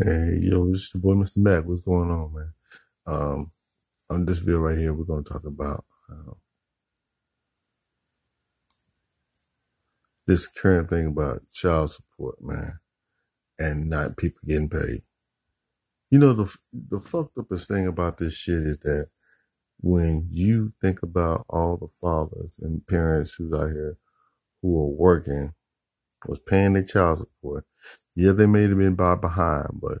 Hey, yo, this is your boy, Mr. Mack. What's going on, man? Um, on this video right here, we're going to talk about uh, this current thing about child support, man, and not people getting paid. You know, the the fucked upest thing about this shit is that when you think about all the fathers and parents who's out here who are working, was paying their child support, yeah, they may have been by behind, but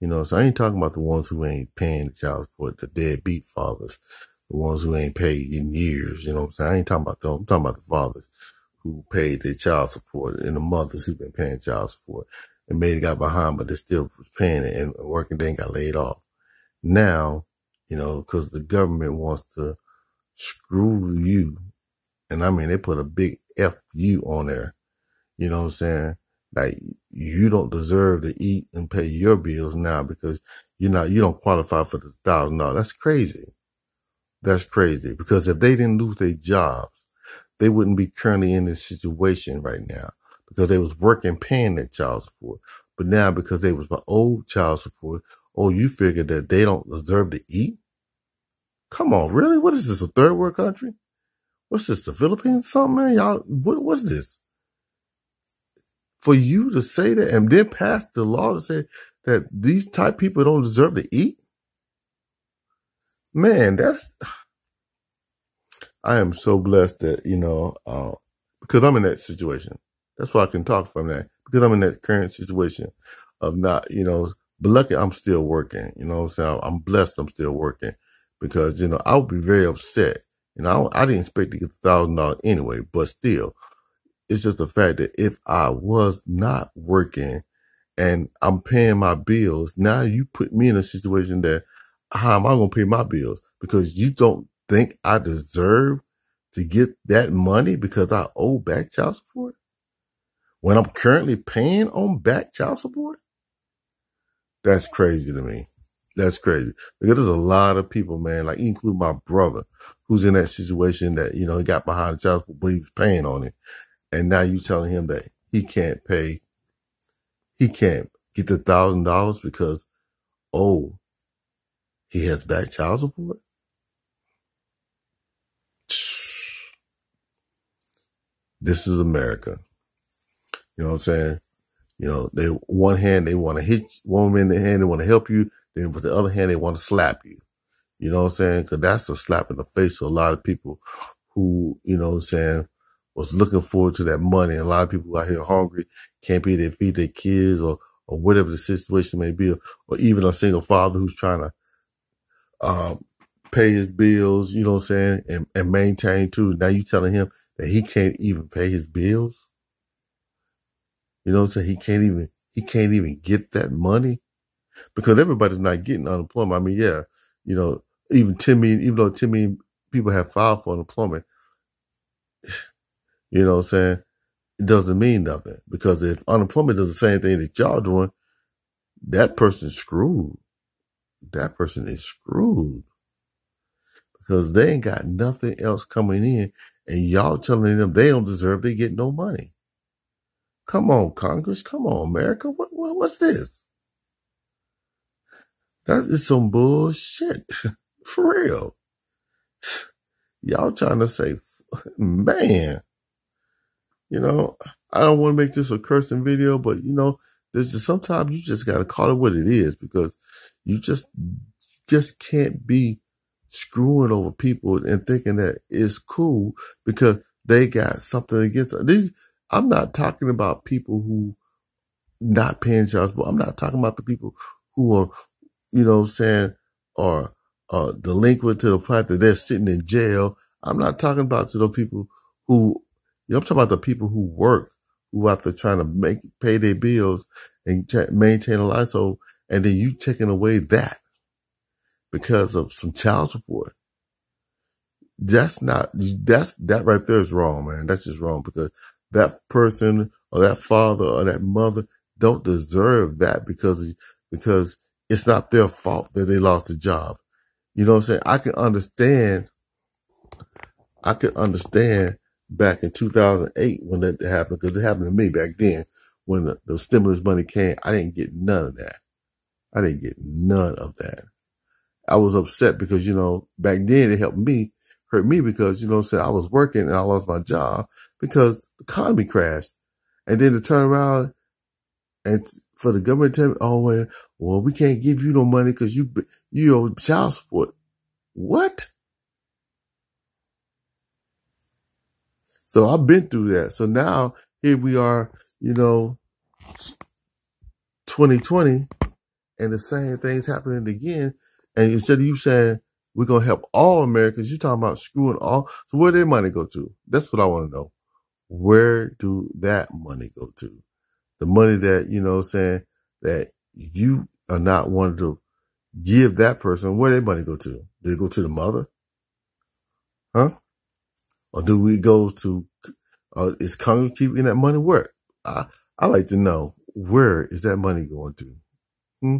you know, so I ain't talking about the ones who ain't paying the child support, the deadbeat fathers, the ones who ain't paid in years. You know what I'm saying? I ain't talking about them. I'm talking about the fathers who paid their child support and the mothers who've been paying child support and maybe got behind, but they still was paying it and working, then got laid off. Now, you know, cause the government wants to screw you. And I mean, they put a big F you on there. You know what I'm saying? Like you don't deserve to eat and pay your bills now because you're not, you don't qualify for the thousand dollars. That's crazy. That's crazy because if they didn't lose their jobs, they wouldn't be currently in this situation right now because they was working paying that child support. But now because they was my old child support, oh, you figure that they don't deserve to eat? Come on, really? What is this, a third world country? What's this, the Philippines something, man? Y'all, what, what's this? For you to say that and then pass the law to say that these type people don't deserve to eat? Man, that's I am so blessed that, you know, uh, because I'm in that situation. That's why I can talk from that. Because I'm in that current situation of not, you know, but lucky I'm still working. You know I'm saying? I'm blessed I'm still working. Because, you know, I would be very upset. You know, I, I didn't expect to get a thousand dollars anyway, but still, it's just the fact that if I was not working and I'm paying my bills, now you put me in a situation that how am I going to pay my bills? Because you don't think I deserve to get that money because I owe back child support when I'm currently paying on back child support? That's crazy to me. That's crazy because there's a lot of people, man, like include my brother who's in that situation that, you know, he got behind the child support, but he was paying on it. And now you telling him that he can't pay, he can't get the thousand dollars because, oh, he has back child support? This is America. You know what I'm saying? You know, they one hand they want to hit one in the hand they want to help you, then with the other hand they want to slap you. You know what I'm saying? Because that's a slap in the face to a lot of people who, you know what I'm saying, was looking forward to that money. And A lot of people out here hungry, can't pay to feed their kids or, or whatever the situation may be, or even a single father who's trying to, um, pay his bills, you know what I'm saying, and, and maintain too. Now you telling him that he can't even pay his bills? You know what I'm saying? He can't even, he can't even get that money because everybody's not getting unemployment. I mean, yeah, you know, even 10 million, even though 10 million people have filed for unemployment, you know what I'm saying? It doesn't mean nothing because if unemployment does the same thing that y'all doing, that person's screwed. That person is screwed because they ain't got nothing else coming in and y'all telling them they don't deserve to get no money. Come on, Congress. Come on, America. What, what what's this? That is some bullshit. For real. Y'all trying to say, man, you know, I don't want to make this a cursing video, but you know, there's just, sometimes you just got to call it what it is because you just, just can't be screwing over people and thinking that it's cool because they got something against them. These, I'm not talking about people who not paying child support. I'm not talking about the people who are, you know, saying are uh, delinquent to the point that they're sitting in jail. I'm not talking about to those people who you know, I'm talking about the people who work, who out there trying to make pay their bills and t- maintain a lifestyle, and then you taking away that because of some child support. That's not that's that right there is wrong, man. That's just wrong because that person or that father or that mother don't deserve that because because it's not their fault that they lost a job. You know what I'm saying? I can understand. I can understand back in 2008 when that happened, because it happened to me back then when the, the, stimulus money came. I didn't get none of that. I didn't get none of that. I was upset because, you know, back then it helped me, hurt me because, you know I'm saying, I was working and I lost my job because the economy crashed. And then to turn around and for the government to tell me, oh, well, well we can't give you no money because you, you owe child support. What? So I've been through that. So now here we are, you know, 2020 and the same thing's happening again. And instead of you saying, we're going to help all Americans, you're talking about screwing all. So where their money go to? That's what I want to know. Where do that money go to? The money that, you know, saying that you are not wanting to give that person, where their money go to? Did it go to the mother? Huh? Or do we go to, uh, is Congress keeping that money? Where? I, I like to know, where is that money going to? Hmm?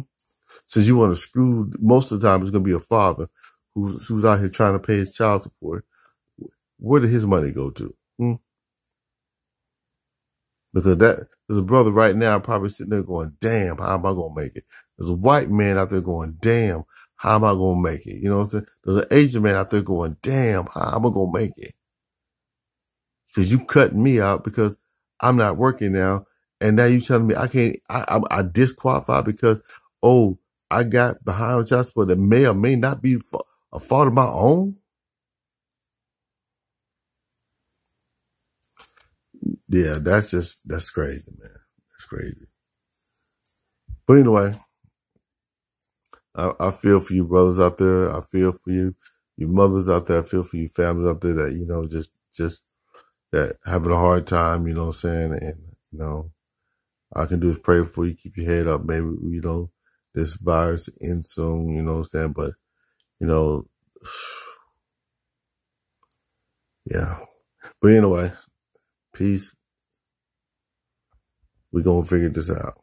Since you want to screw, most of the time it's going to be a father who's, who's out here trying to pay his child support. Where did his money go to? Hmm? Because that, there's a brother right now probably sitting there going, damn, how am I going to make it? There's a white man out there going, damn, how am I going to make it? You know what I'm saying? There's an Asian man out there going, damn, how am I going to make it? Cause you cut me out because I'm not working now. And now you telling me I can't, I, I, I disqualified because, oh, I got behind on child support that may or may not be a fault of my own. Yeah, that's just, that's crazy, man. That's crazy. But anyway, I, I feel for you brothers out there. I feel for you, your mothers out there. I feel for you families out there that, you know, just, just that having a hard time, you know what I'm saying? And, you know, all I can do is pray for you, keep your head up. Maybe, you know, this virus ends soon, you know what I'm saying? But, you know, yeah. But anyway, peace. We're going to figure this out.